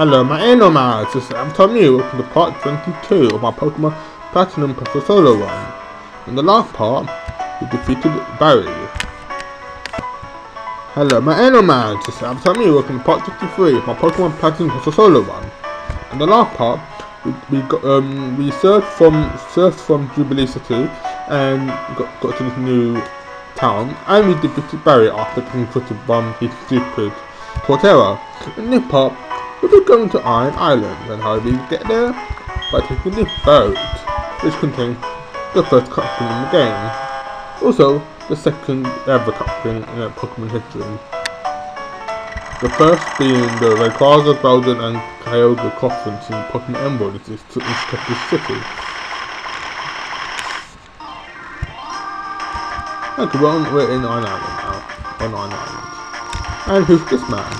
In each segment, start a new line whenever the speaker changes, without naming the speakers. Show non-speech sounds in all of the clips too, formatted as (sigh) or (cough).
Hello, my. This is Avatar. Welcome to part 22 of my Pokemon Platinum Professor Solo run. In the last part, we defeated Barry. Hello, my. This is Avatar. Welcome to part 53 of my Pokemon Platinum Professor Solo run. In the last part, we, we got um we surfed from surfed from Jubilife City and got got to this new town and we defeated Barry after getting put by his stupid Torterra. In this part, we'll be going to Iron Island and how we get there? By taking this boat, which contains the first cutscene in the game. Also, the second ever cutscene in Pokemon history. The first being the Rayquaza, Belden and Kyogre conference in Pokemon Emerald in Skeptic City. Okay, we're, we're in Iron Island now. On Iron Island. And who's this man?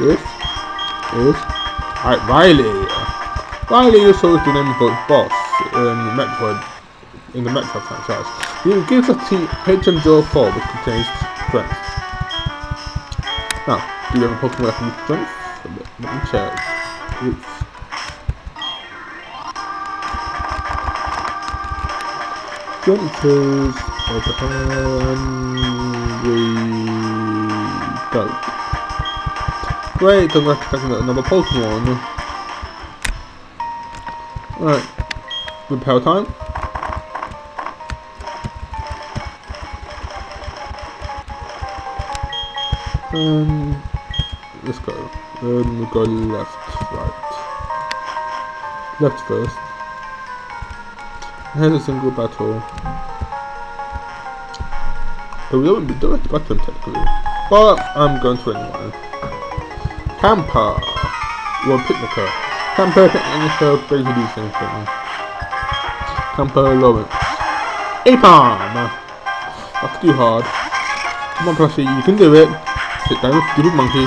This is right, Riley. Riley is always the name of the boss in Metroid in the Metroid franchise. He gives us the HM04 which contains strength. Now, do you have a Pokemon with strength? Let me check. Oops. Is uh, over we go. Great, to check another Pokemon. Alright. Repel time. Um, let's go. Um, we go left, right. Left first. Here's a single battle. Oh, we don't be direct battle technically. But I'm going to anyway. Camper. Well. Camper, Picnica, basically the same thing. Camper, Lawrence. Aipom! That's too hard. Come on, Plushie, you can do it. Sit down, stupid monkey.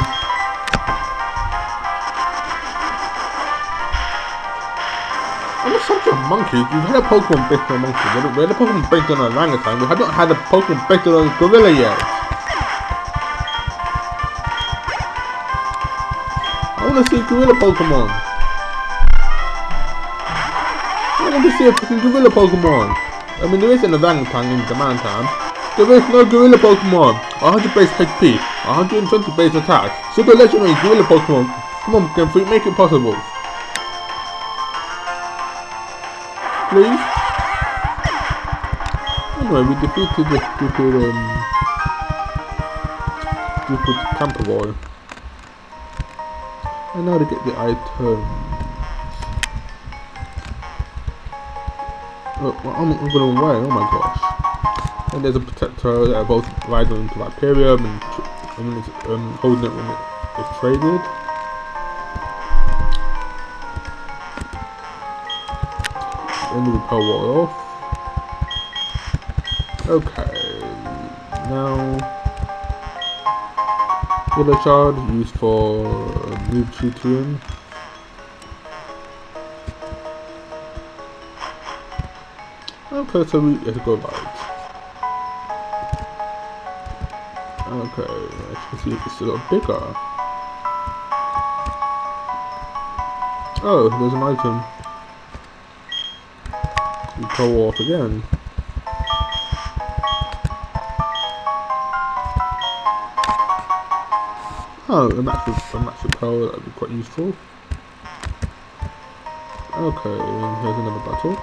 I'm not such a monkey. We've had a Pokemon based on a monkey. We had a Pokemon based on a orangutan. We haven't had a Pokemon based on a gorilla yet. Want to see gorilla Pokemon. I want to see a fucking gorilla Pokemon. I mean, there is an orangutan in the mountain. There is no gorilla Pokemon. 100 base HP, 120 base attack. Super legendary gorilla Pokemon. Come on, Game Freak, make it possible. Please? Anyway, we defeated the stupid, um... Stupid camper boy. Now to get the items. Oh, I'm, I'm going away, oh my gosh. And there's a protector that are both riding into Rhyperior and, and it's, um, holding it when it is traded. and the repel wall off. Okay, now Yellow shard used for move tutoring. Okay, so we have to go right. Okay, as you can see it's a lot bigger. Oh, there's an item. We go off again. Oh, a match with a match with power that would be quite useful. Okay, here's another battle.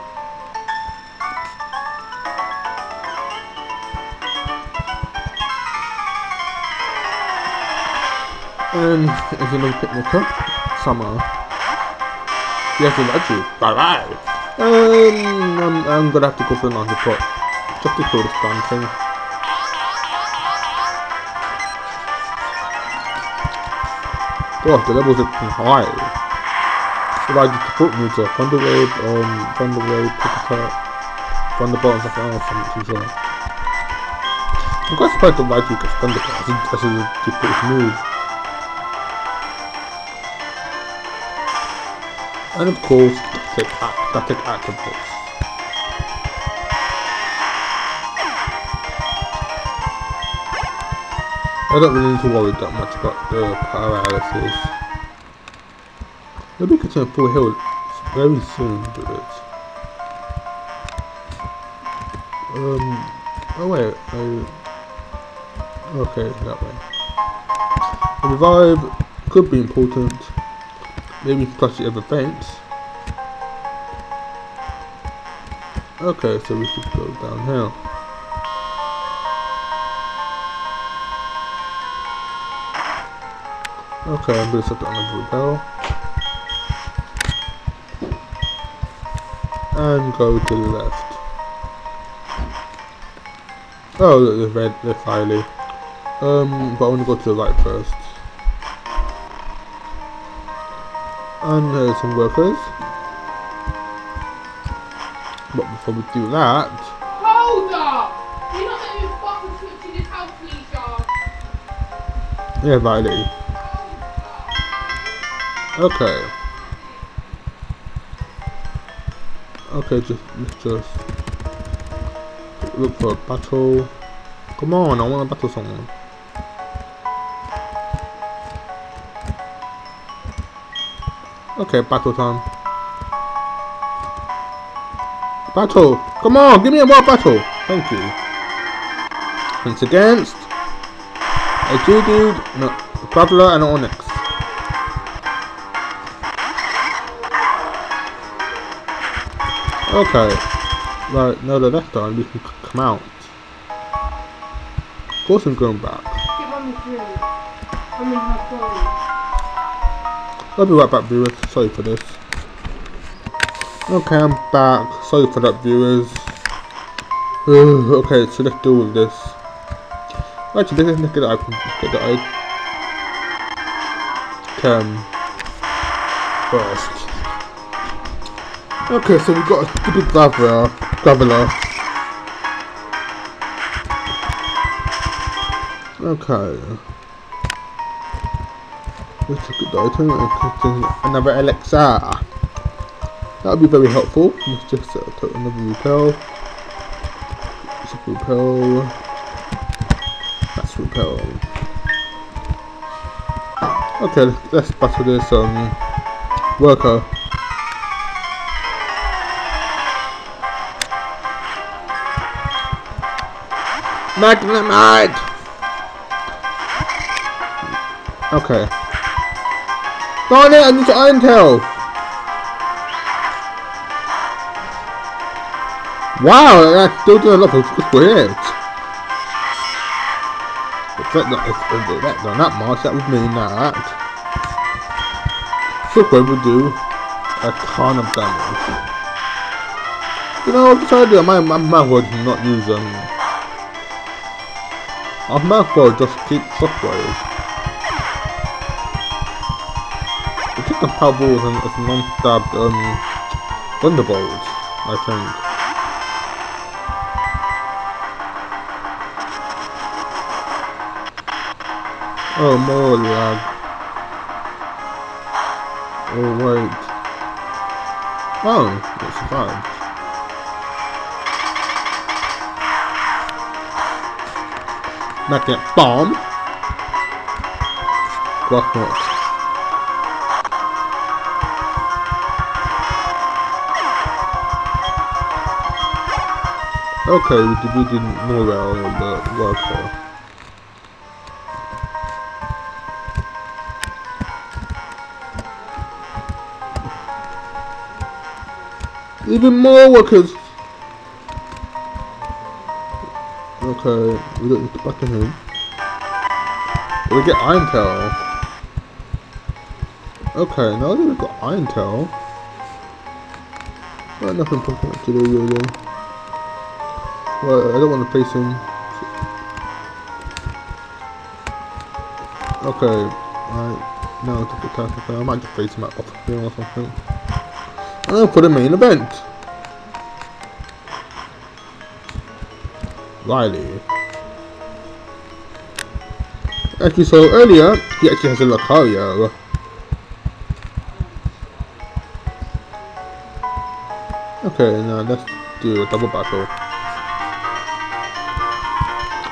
And there's another picnic up. Summer. Yes, I like you. Bye bye. Um, I'm, I'm gonna have to go for another pot. Just to kill this damn thing. Oh, the levels are pretty high. What I just put me to Thunder Wave, um, Thunder Wave, Pickattack, Thunderbolt and something else, I'm too sure. I'm quite surprised that Raichu gets Thunderbolt, that's a, that's a ridiculous move. And of course, static, static activates. I don't really need to worry that much about the paralysis. Maybe to a full hill very soon with it. Um, oh wait, I, okay, that way. The revive could be important. Maybe plus the other fence. Okay, so we should go downhill. I'm gonna set that on the. And go to the left. Oh, look, there's red, there's Riley. Um, but I want to go to the right first. And there's some workers. But before we do that...
Hold up! You're not me fucking switch in this house, Felicia.
Yeah, Riley. Okay. Okay, just just look for a battle. Come on, I want to battle someone. Okay, battle time. Battle! Come on, give me a more battle! Thank you. It's against a dude, no, traveler and an Onix. Okay. Right, now that that's done, we can come out. Of course I'm going back.
Get mommy through. I'm in her phone.
I'll be right back, viewers. Sorry for this. Okay, I'm back. Sorry for that, viewers. Ugh, (sighs) okay, so let's deal with this. Actually, let's get the icon. Get the icon first. Okay, so we got a stupid graveler. Graveler. Okay. Let's look at the item another elixir. That would be very helpful. Let's just uh, put another repel. It's repel. That's repel. Okay, let's battle this um worker. Magnemite! Okay. Darn it, I need to iron tail! Wow, that's still doing a lot of weird. If that, not, that done that much, that would mean that Footwear would do a ton of damage. You know, what I've decided my, my, my would not use them. Um, I might as well just keep shockwaves. It's just a powerballs and it's non-stabbed um thunderbolts, I think. Oh more lag. Oh wait. Oh, it survived. Magnet bomb. What not? Okay, we did, we did more well on the worker. Even more workers! Okay, we back of him. We get Iron Tail. Okay, now that we've got Iron Tail. Well, nothing important to do really. Well, I don't want to face him. Okay, right. Now to the task. Okay, I might just face him at off or something. And then for the main event. Riley. Actually, saw earlier, he actually has a Lucario. Okay, now let's do a double battle.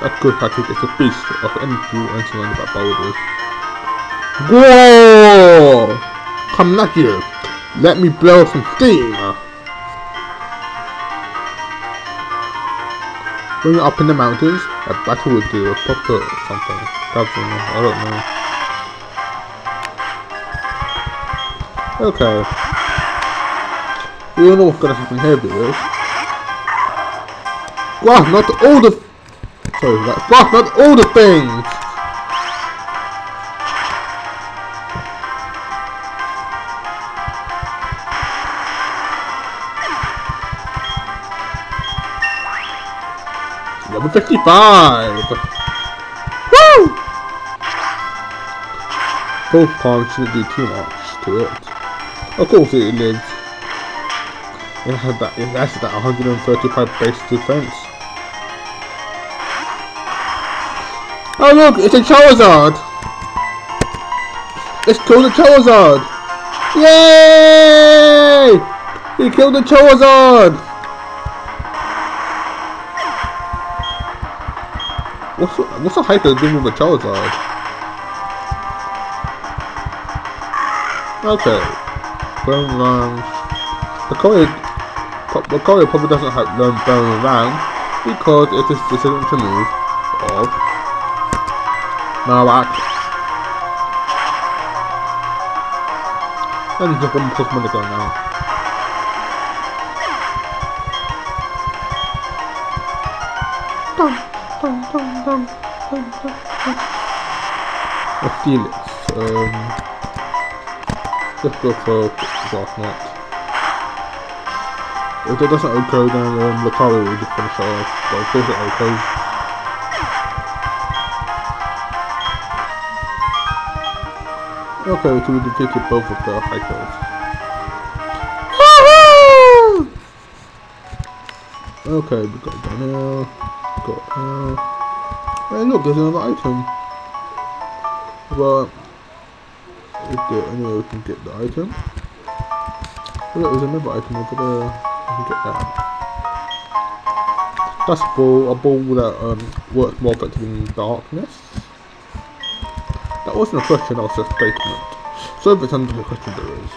A good package is a beast of energy and surrounded by boulders. Whoa! Come at you. Let me blow some steam. When you're up in the mountains, a battle will do a proper something. Gathering, I don't know. Okay. We don't know what's gonna happen here, viewers. Wow, not all the... Sorry, that. Wow, not all the things! Level 55! Woo! Both palms shouldn't do too much to it. Of course it lives. It has that, it has that 135 base defense. Oh look, it's a Charizard! It's killed a Charizard! Yay! He killed the Charizard! What's the, what's the Hyper doing with a Charizard? Okay. Burn around. The the Courier probably doesn't have learn Burn around because it is decision to move of Marowak. And just one plus going now. Dum, dum, dum, dum. Let's steal it. Um, let's go for Darknet. If it doesn't echo, then um, Lucario will just finish it off. But of course it echoes. Okay, so we defeated both of the hikers. Okay, we got down here. Got here. Hey, look, there's another item. But if there anyway we can get the item. Oh, look, there's another item over there. We can get that. That's a ball, a ball that um, works more effective in darkness. That wasn't a question, that was just a statement. So if it's under the question there is.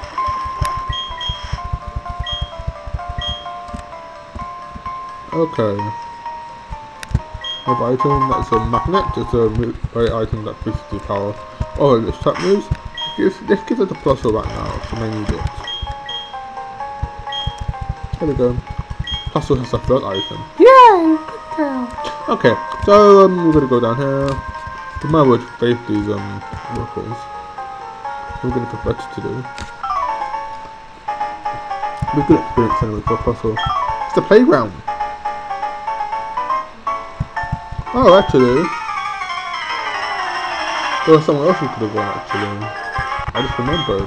Okay. Another item, that's a magnet, it's a very item that boosts the power. Oh, this trap moves. This, this gives it a plus right now, so I need it. There we go. Plus has a third item.
Yeah, good girl.
Okay, so um, we're gonna go down here. We might well face these um workers. We're gonna put better to do. We're good experience anyway for a puzzle. It's the playground. Oh, actually, there was somewhere else we could have gone. Actually, I just remembered.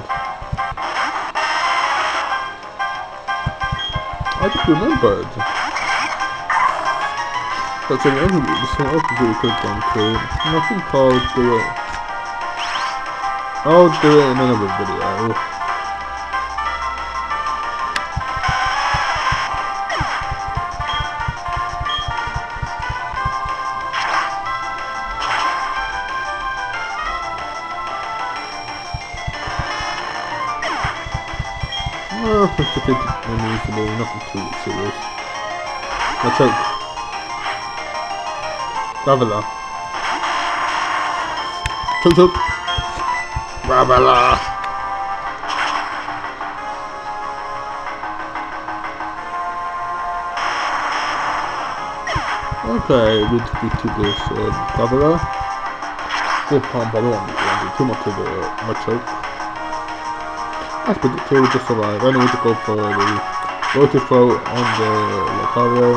I just remembered. That's an enemy. There's some other people we could have gone to. And I think I'll do it. I'll do it in another video. Oh, a unusual, nothing too serious. Let's hope. Traveler. Choke choke. Traveler. Okay, we defeated this uh, don't want to do too much of the my choke. As predicted, we just survived. I need to go for the rotor throw on the Lucario.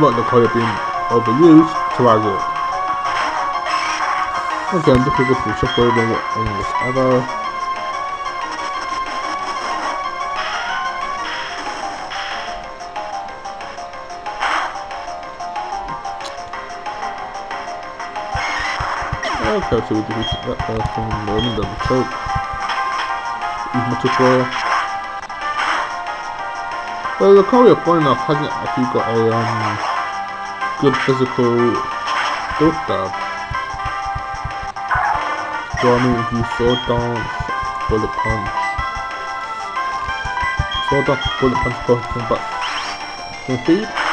Not the Lucario being overused, it. Again, this is just shockwave on this other. Okay, so we defeated that person, learning the choke. Use multiple. Well, the Lucario, funny enough, hasn't actually got a um, good physical build stab. So I need to use sword dance, bullet punch. Sword dance, bullet punch, but can speed.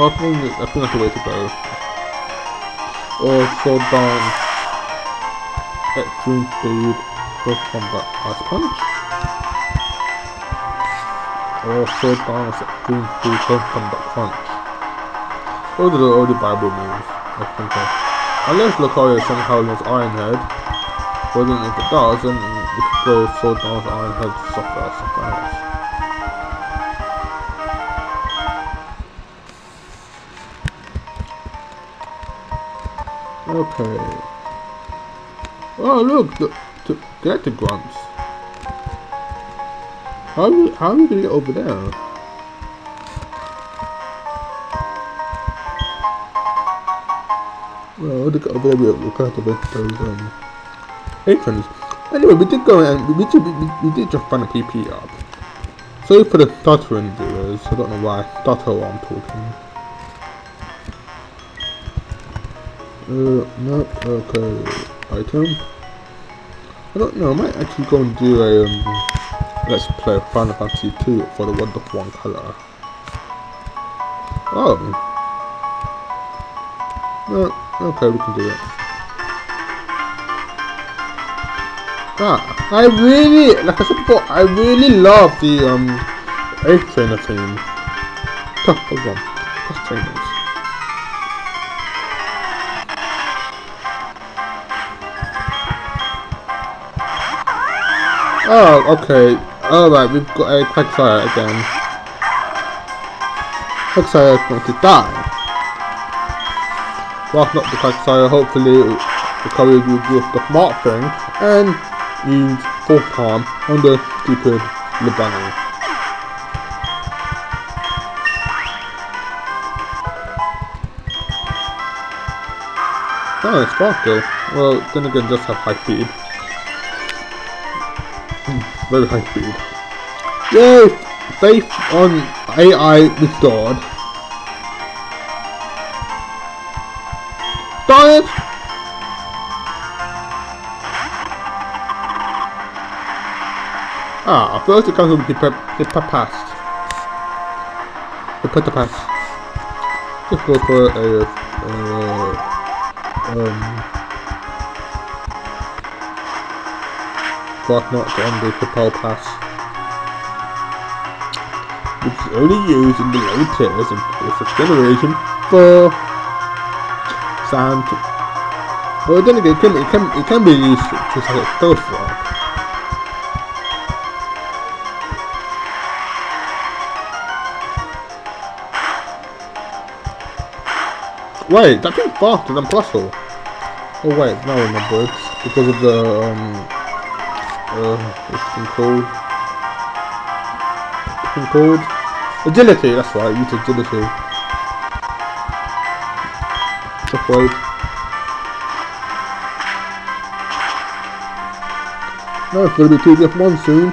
Well, I think, I think that's the way to go. Or sword dance, extreme speed, close combat, ice punch. Or sword dance, extreme speed, close combat punch. Those are the only Bible moves, I think. Unless Lucario somehow knows Iron Head. But then if it does, then you could go Sword Dance, Iron Head, stuff like Okay. Oh look, the, the, get the grunts. How are we, how are we gonna get over there? Well, look over there, we we got to get those um, aprons. Anyway, we did go and we did we, we did just find a PP up. Sorry for the stuttering viewers. I don't know why stutter I'm talking. Uh, no, okay. Item. I don't know. I might actually go and do a um, let's play Final Fantasy 2 for the Wonderful One color. Oh. No, okay, we can do it. Ah, I really, like I said before, I really love the um, Ace Trainer team. Tough, hold on. Tough trainers. Oh, okay. Oh, Alright, we've got uh, a Quagsire again. Quagsire is going to die. Well, not the Quagsire, hopefully the courage will do the smart thing and use full palm on the stupid Lebano. Oh, it's Sparkle. Well, then again, just have high speed. Very high speed. Yay! Faith on AI restored. Darn it! Ah, first it comes with the the past. The pet pass. Just go for a uh, um but not on the Propel Pass. Which is only used in the low tiers in Perfect Generation for sand. Well then again it can, it can, it can be used to as a third form. Wait, that thing's faster than Plusle. Oh wait, now remember it's because of the um uh what's it been called? What's it been called? Agility, that's right, use agility. Shockwave. No, it's gonna be TDF1 soon.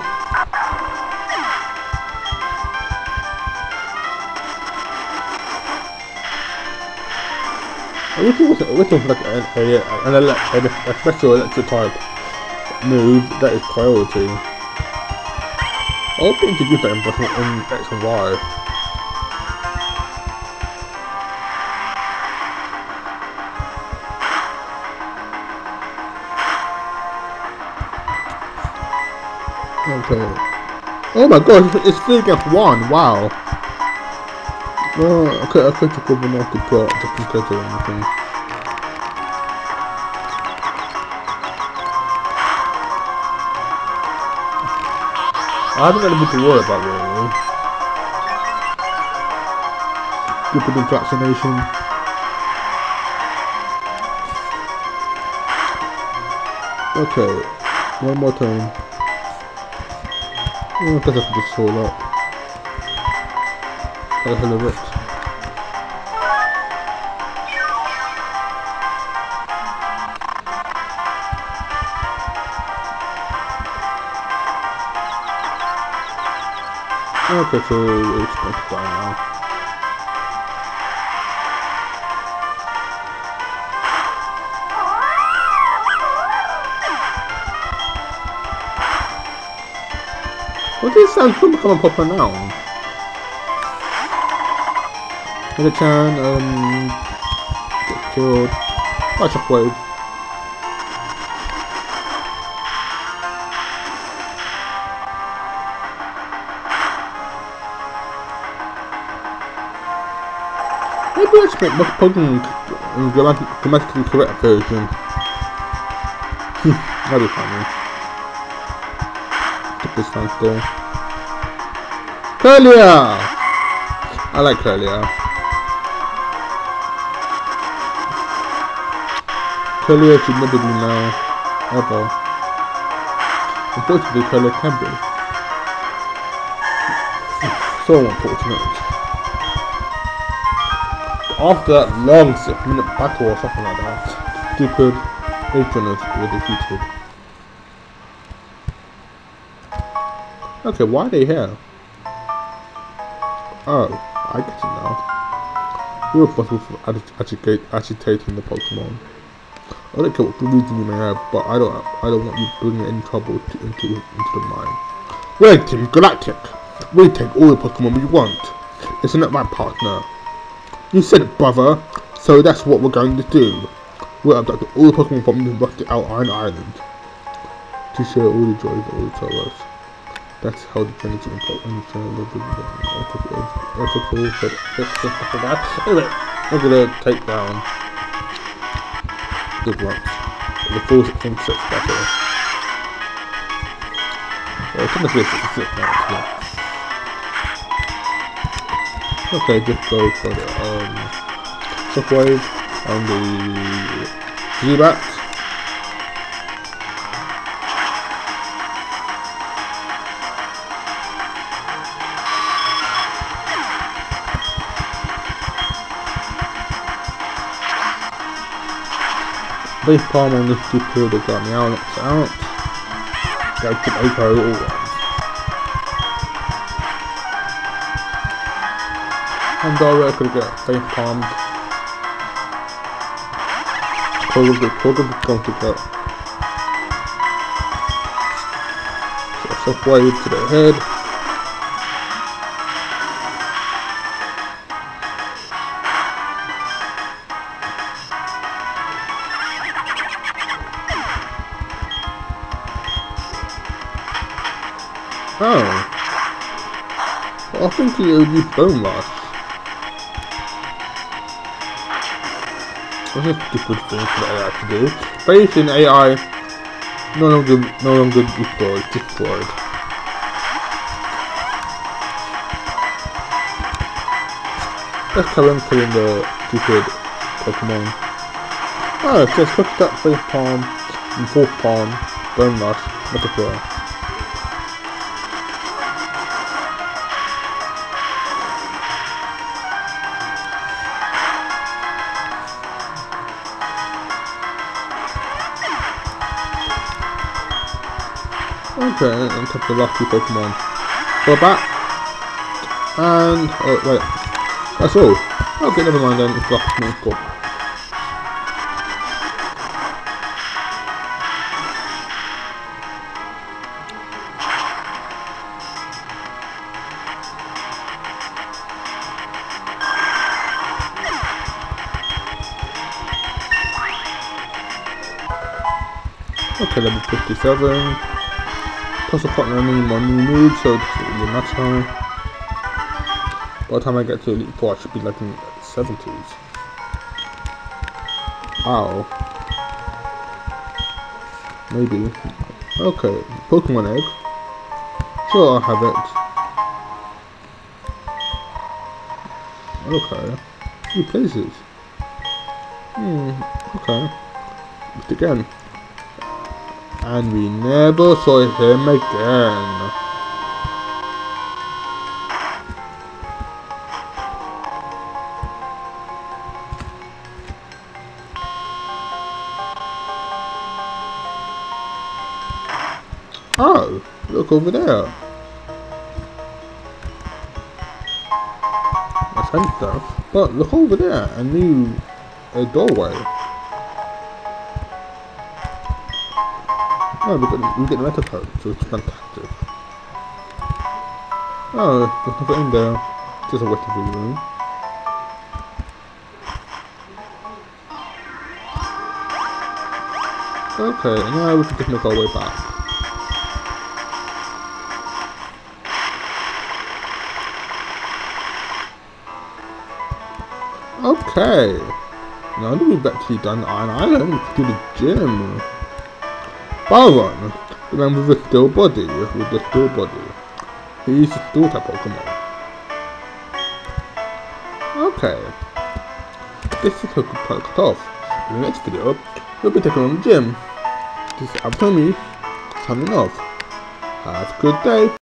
I wish it was, I wish it was like an, a, an, ele- a special electric type move that is priority. I hope they introduce that in, in X and Y. Okay. Oh my god, it's three against one, wow. No, I could, I could have given off the plot just in case or anything. I haven't got anything to worry about really. Stupid inflation. Okay, one more time. Oh, I guess I could just hold up. The hell of it? Not that really expect by now. What is sound from becoming popular now? With um, oh, a turn, um, get killed, watch upload. Make my Pokemon in grammatic, grammatically correct version. Hmm, That'd be funny. Get this time still. Kirlia! I like Kirlia. Kirlia should never be now. Ever. Unfortunately, Kirlia can be. Hmm, so unfortunate after that long six minute battle or something like that, stupid Patronus were defeated. Okay, why are they here? Oh, I get it now. You're responsible for agitate, agitating the Pokemon. I don't care what reason you may have, but I don't I don't want you bringing any trouble to, into into the mine. We're Team Galactic. We take all the Pokemon we want. Isn't that my partner? You said brother. So that's what we're going to do. We're abducting all the Pokemon from the rusty out Iron Island to share all the joys of all the us. That's how the Trinity and Pokemon ethical for that. Anyway, we're gonna take down the rocks. The battle. Well, it's 66 now. Okay, just go for the um, shockwave on the Zubat. Base palm on this that got me out, out. Gotta keep Echo could get face palmed. Probably, probably going to get so shockwave to the head. Oh. I think he owed you bone rush. What's a stupid thing for AI to do? In AI no longer no longer destroyed, destroyed. Let's carry on killing the stupid Pokemon. Oh, just put that face palm and fourth palm, bone rush, Metaphor. Okay, and top the last two Pokemon. For that. And oh wait. That's all. Okay, never mind then, it's last one score. Okay, level 57. Plus a partner any more new moves, so it doesn't matter. By the time I get to Elite 4, I should be like in the 70s. Ow. Maybe. Okay, Pokemon Egg. Sure, I'll have it. Okay. Few places. Hmm, okay. Just again. And we never saw him again. Oh, look over there. A center. But look over there, a new a doorway. Oh, we get we get the meta code, so it's fantastic. Oh, there's nothing in there. Just a waiting room. Okay, and now we can just make our way back. Okay. Now that we've actually done Iron Island, do the gym. Man with the still body, with the still body. He's a still type Pokemon. Okay. This is how we cut off. In the next video, we'll be taking on the gym. This is Abtomi, signing off. Have a good day.